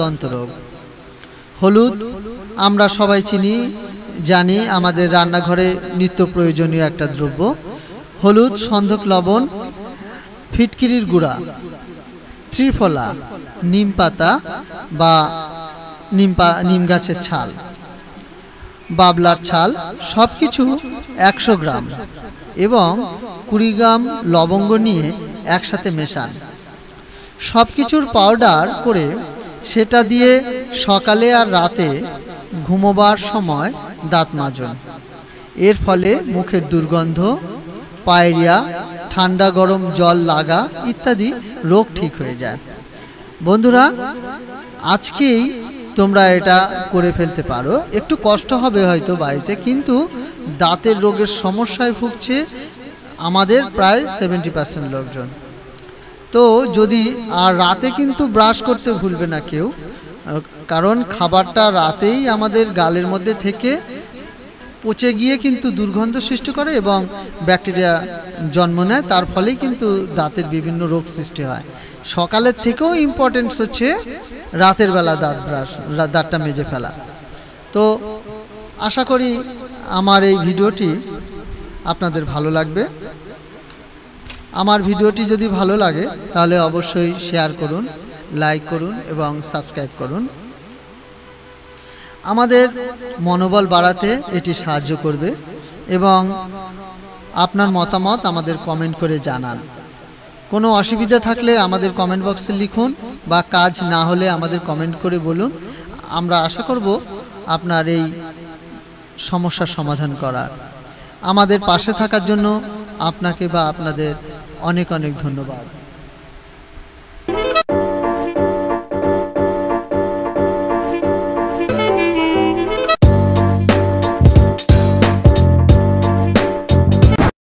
দন্তরোগ হলুদ, আমরা সবাই চিনি, জানি আমাদের রান্নাঘরে নিত্য প্রয়োজনীয় একটা দ্রব্য। হলুদ, সন্ধক, লবণ, ফিটকিরির গুঁড়া, ত্রিফলা, নিম পাতা বা নিম পা, নিম গাছের ছাল, বাবলার ছাল সব কিছু একশো গ্রাম এবং কুড়ি গ্রাম লবঙ্গ নিয়ে একসাথে মেশান। সব কিছুর পাউডার করে সেটা দিয়ে সকালে আর রাতে ঘুমোবার সময় দাঁত মাজুন। এর ফলে মুখের দুর্গন্ধ, পায়রিয়া, ঠান্ডা গরম জল লাগা ইত্যাদি রোগ ঠিক হয়ে যায়। বন্ধুরা, আজকেই তোমরা এটা করে ফেলতে পারো। একটু কষ্ট হবে হয়তো বাড়িতে, কিন্তু দাঁতের রোগের সমস্যায় ভুগছে আমাদের প্রায় সেভেন্টি পার্সেন্ট লোকজন। তো যদি, আর রাতে কিন্তু ব্রাশ করতে ভুলবে না কেউ, কারণ খাবারটা রাতেই আমাদের গালের মধ্যে থেকে পচে গিয়ে কিন্তু দুর্গন্ধ সৃষ্টি করে এবং ব্যাকটেরিয়া জন্ম নেয়, তার ফলেই কিন্তু দাঁতের বিভিন্ন রোগ সৃষ্টি হয়। সকালের থেকেও ইম্পর্টেন্স হচ্ছে রাতের বেলা দাঁত ব্রাশ, দাঁতটা মেজে ফেলা। তো আশা করি আমার এই ভিডিওটি আপনাদের ভালো লাগবে। আমার ভিডিওটি যদি ভালো লাগে, তাহলে অবশ্যই শেয়ার করুন লাইক করুন এবং সাবস্ক্রাইব করুন। আমাদের মনোবল বাড়াতে এটি সাহায্য করবে এবং আপনার মতামত আমাদের কমেন্ট করে জানান। কোনো অসুবিধা থাকলে আমাদের কমেন্ট বক্সে লিখুন বা কাজ না হলে আমাদের কমেন্ট করে বলুন। আমরা আশা করব আপনার এই সমস্যার সমাধান করার। আমাদের পাশে থাকার জন্য আপনাকে বা আপনাদের অনেক অনেক ধন্যবাদ।